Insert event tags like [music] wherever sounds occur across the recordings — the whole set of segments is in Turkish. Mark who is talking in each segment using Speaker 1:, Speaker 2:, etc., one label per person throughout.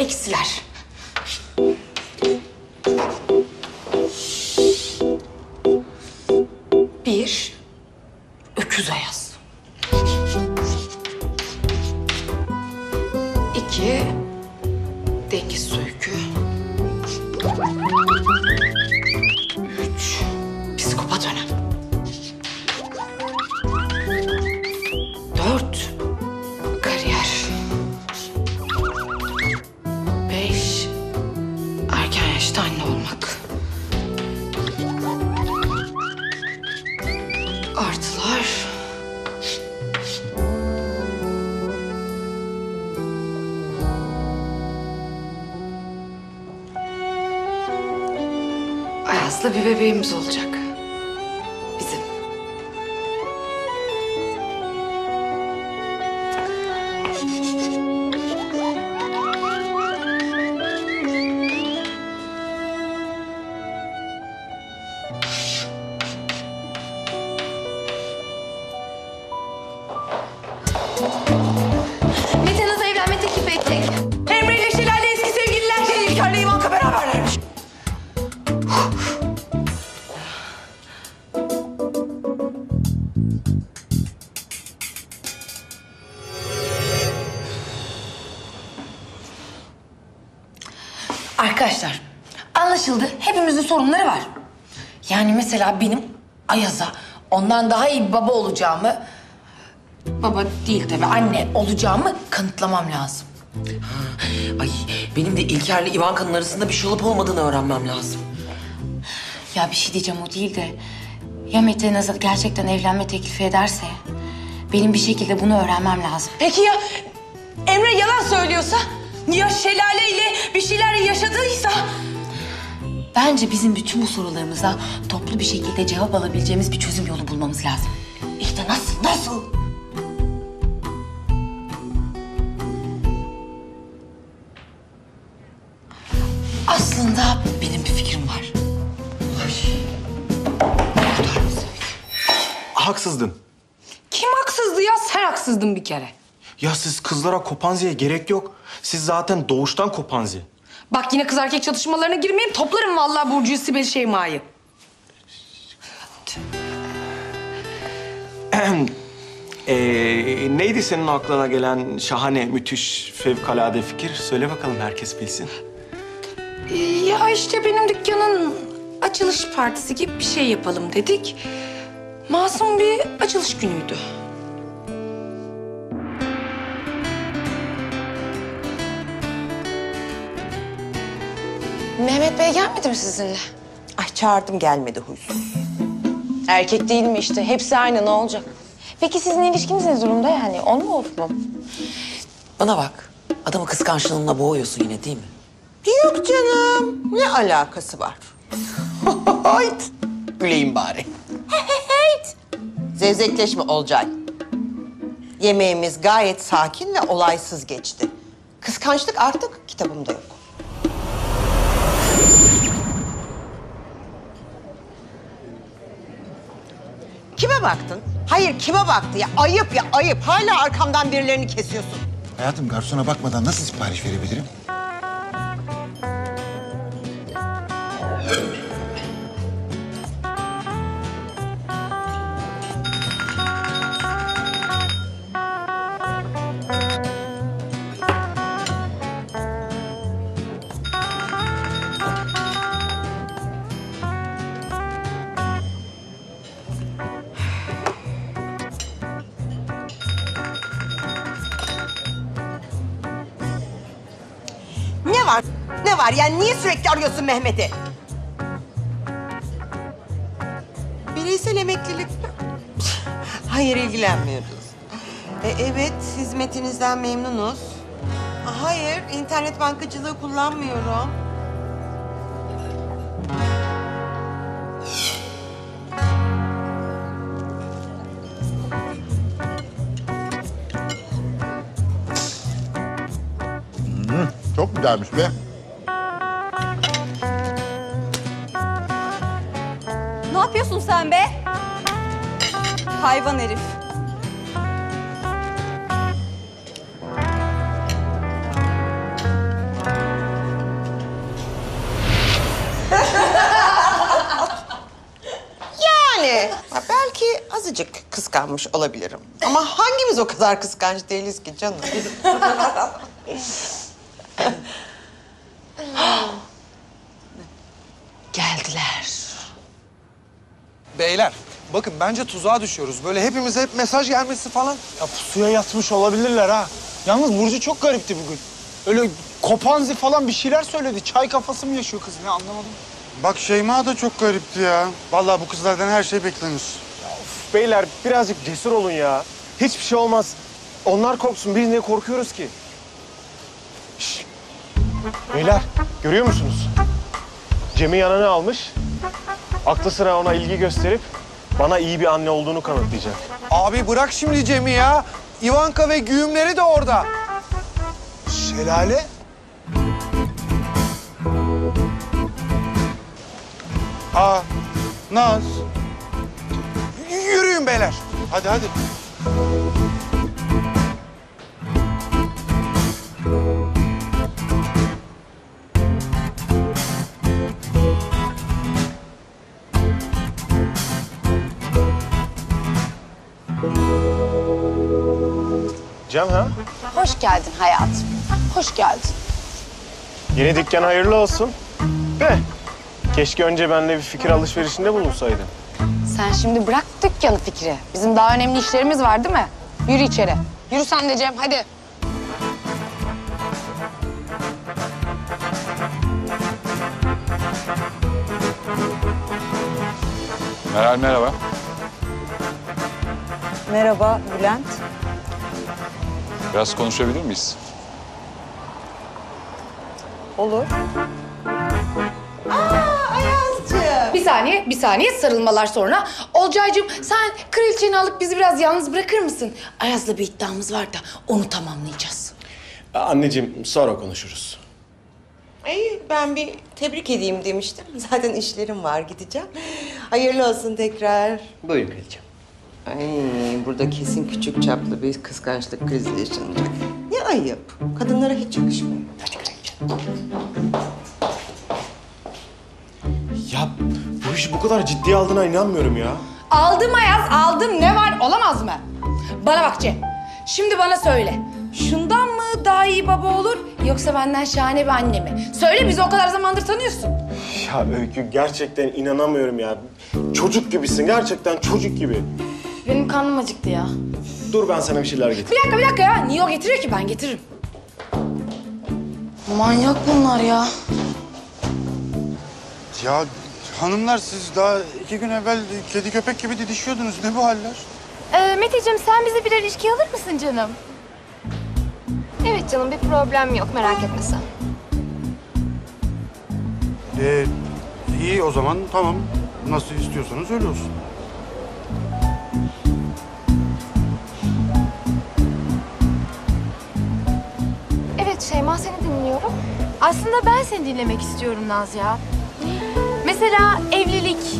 Speaker 1: Eksiler. Artılar. Ayaz'la bir bebeğimiz olacak.
Speaker 2: Hepimizin sorunları var. Yani mesela benim Ayaz'a ondan daha iyi bir baba olacağımı... Baba değil tabii anne olacağımı kanıtlamam lazım.
Speaker 3: Ay benim de İlker'le Ivanka'nın arasında bir şey olup olmadığını öğrenmem lazım.
Speaker 2: Ya bir şey diyeceğim o değil de... Ya Mete Naz'a gerçekten evlenme teklifi ederse... Benim bir şekilde bunu öğrenmem lazım.
Speaker 1: Peki ya Emre yalan söylüyorsa? Ya Şelale ile bir şeyler yaşadıysa?
Speaker 2: Bence bizim bütün bu sorularımıza toplu bir şekilde cevap alabileceğimiz bir çözüm yolu bulmamız lazım. İşte nasıl, nasıl? Aslında benim bir fikrim var.
Speaker 4: Haksızdın.
Speaker 1: Kim haksızdı ya? Sen haksızdın bir kere.
Speaker 4: Ya siz kızlara kopanziye gerek yok. Siz zaten doğuştan kopanzi.
Speaker 1: Bak yine kız erkek çatışmalarına girmeyeyim. Toplarım vallahi Burcu'yu, Sibel, Şeyma'yı. [clears throat]
Speaker 4: Ee, neydi senin aklına gelen şahane, müthiş, fevkalade fikir? Söyle bakalım herkes bilsin.
Speaker 1: Ya işte benim dükkanın açılış partisi gibi bir şey yapalım dedik. Masum bir açılış günüydü.
Speaker 5: Mehmet Bey gelmedi mi sizinle?
Speaker 6: Ay çağırdım gelmedi huysuz.
Speaker 5: Erkek değil mi işte? Hepsi aynı ne olacak? Peki sizin ilişkiniz ne durumda yani? On mu off mu?
Speaker 3: Bana bak. Adamı kıskançlığınla boğuyorsun yine değil mi?
Speaker 6: Yok canım. Ne alakası var? [laughs]
Speaker 3: Hayt. Güleyim bari.
Speaker 6: Zevzekleşme Olcay. Yemeğimiz gayet sakin ve olaysız geçti. Kıskançlık artık kitabımda yok. Kime baktın? Hayır kime baktı ya? Ayıp ya ayıp. Hala arkamdan birilerini kesiyorsun.
Speaker 7: Hayatım garsona bakmadan nasıl sipariş verebilirim?
Speaker 6: Var? Yani niye sürekli arıyorsun Mehmet'i? Bireysel emeklilik? [laughs] Hayır ilgilenmiyoruz. E, evet hizmetinizden memnunuz. Hayır internet bankacılığı kullanmıyorum.
Speaker 7: Çok güzelmiş be.
Speaker 8: yapıyorsun sen be? Hayvan herif. [laughs]
Speaker 9: yani belki azıcık kıskanmış olabilirim. Ama hangimiz o kadar kıskanç değiliz ki canım? [laughs]
Speaker 10: Geldiler.
Speaker 11: Beyler bakın bence tuzağa düşüyoruz. Böyle hepimize hep mesaj gelmesi falan.
Speaker 4: Ya pusuya yatmış olabilirler ha. Yalnız Burcu çok garipti bugün. Öyle kopanzi falan bir şeyler söyledi. Çay kafası mı yaşıyor kız ne anlamadım.
Speaker 7: Bak Şeyma da çok garipti ya. Vallahi bu kızlardan her şey beklenir.
Speaker 4: Beyler birazcık cesur olun ya. Hiçbir şey olmaz. Onlar korksun biz niye korkuyoruz ki? Şşş. Beyler görüyor musunuz? Cem'i yanına almış. Aklı sıra ona ilgi gösterip bana iyi bir anne olduğunu kanıtlayacak.
Speaker 11: Abi bırak şimdi Cem'i ya. Ivanka ve güğümleri de orada.
Speaker 4: Şelale?
Speaker 7: Aa, Naz.
Speaker 11: Y- Yürüyün beyler.
Speaker 7: Hadi hadi.
Speaker 4: Cem ha?
Speaker 10: Hoş geldin hayatım. Hoş geldin.
Speaker 4: Yeni dükkan hayırlı olsun. De keşke önce benimle bir fikir alışverişinde bulunsaydın.
Speaker 10: Sen şimdi bırak dükkanı Fikri. Bizim daha önemli işlerimiz var değil mi? Yürü içeri. Yürü sen de Cem hadi.
Speaker 12: Meral merhaba.
Speaker 8: Merhaba Bülent.
Speaker 12: Biraz konuşabilir miyiz?
Speaker 8: Olur.
Speaker 1: Bir saniye, bir saniye sarılmalar sonra. Olcaycığım sen kraliçeni alıp bizi biraz yalnız bırakır mısın? Ayaz'la bir iddiamız var da onu tamamlayacağız.
Speaker 4: Anneciğim sonra konuşuruz.
Speaker 9: Ay ben bir tebrik edeyim demiştim. [laughs] Zaten işlerim var gideceğim. Hayırlı olsun tekrar.
Speaker 3: Buyurun kraliçem.
Speaker 9: Ay burada kesin küçük çaplı bir kıskançlık krizi yaşanacak. Ne ayıp. Kadınlara hiç yakışmıyor.
Speaker 4: Ya bu işi bu kadar ciddiye aldığına inanmıyorum ya.
Speaker 1: Aldım Ayaz, aldım. Ne var? Olamaz mı? Bana bak Cem. Şimdi bana söyle. Şundan mı daha iyi baba olur yoksa benden şahane bir anne mi? Söyle bizi o kadar zamandır tanıyorsun.
Speaker 4: Ya Öykü gerçekten inanamıyorum ya. Çocuk gibisin gerçekten çocuk gibi.
Speaker 1: Benim karnım acıktı ya.
Speaker 4: Dur ben sana bir şeyler
Speaker 1: Bir
Speaker 4: getireyim.
Speaker 1: dakika bir dakika ya. Niye o getiriyor ki ben getiririm. Manyak bunlar ya.
Speaker 7: Ya hanımlar siz daha iki gün evvel kedi köpek gibi didişiyordunuz. Ne bu haller?
Speaker 13: Ee, Meteciğim sen bize birer içki alır mısın canım? Evet canım bir problem yok merak etme sen.
Speaker 7: Ee, iyi o zaman tamam. Nasıl istiyorsanız öyle olsun.
Speaker 13: Şeyma seni dinliyorum. Aslında ben seni dinlemek istiyorum Naz ya. Mesela evlilik.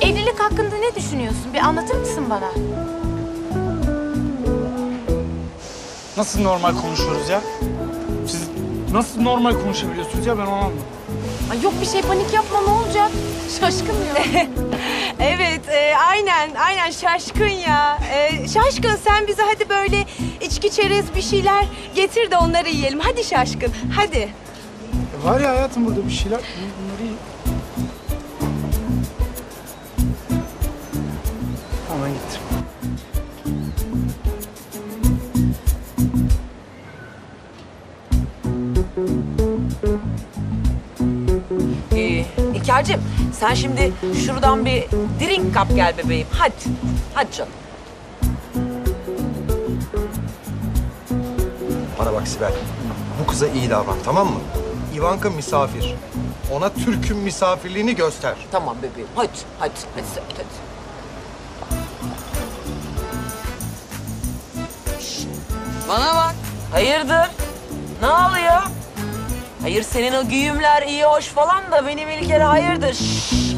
Speaker 13: Evlilik hakkında ne düşünüyorsun? Bir anlatır mısın bana?
Speaker 14: Nasıl normal konuşuyoruz ya? Siz nasıl normal konuşabiliyorsunuz ya ben onu anlamadım.
Speaker 13: Ay yok bir şey panik yapma ne olacak? Şaşkın ya. [laughs]
Speaker 8: Evet, e, aynen, aynen şaşkın ya. E, şaşkın sen bize hadi böyle içki çerez bir şeyler getir de onları yiyelim. Hadi şaşkın, hadi.
Speaker 14: E var ya hayatım burada bir şeyler. Bunları iyi. Hemen getir.
Speaker 3: Ee, İlker'cim sen şimdi şuradan bir drink kap gel bebeğim. Hadi. Hadi canım.
Speaker 11: Bana bak Sibel. Bu kıza iyi davran tamam mı? Ivanka misafir. Ona Türk'ün misafirliğini göster.
Speaker 3: Tamam bebeğim. Hadi. Hadi. Hadi. Hadi. hadi. Şşt, Bana bak. Hayırdır? Ne oluyor? Hayır senin o güğümler iyi hoş falan da benim İlker hayırdır? Şşt.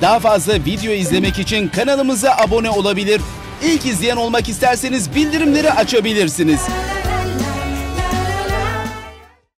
Speaker 15: Daha fazla video izlemek için kanalımıza abone olabilir. İlk izleyen olmak isterseniz bildirimleri açabilirsiniz.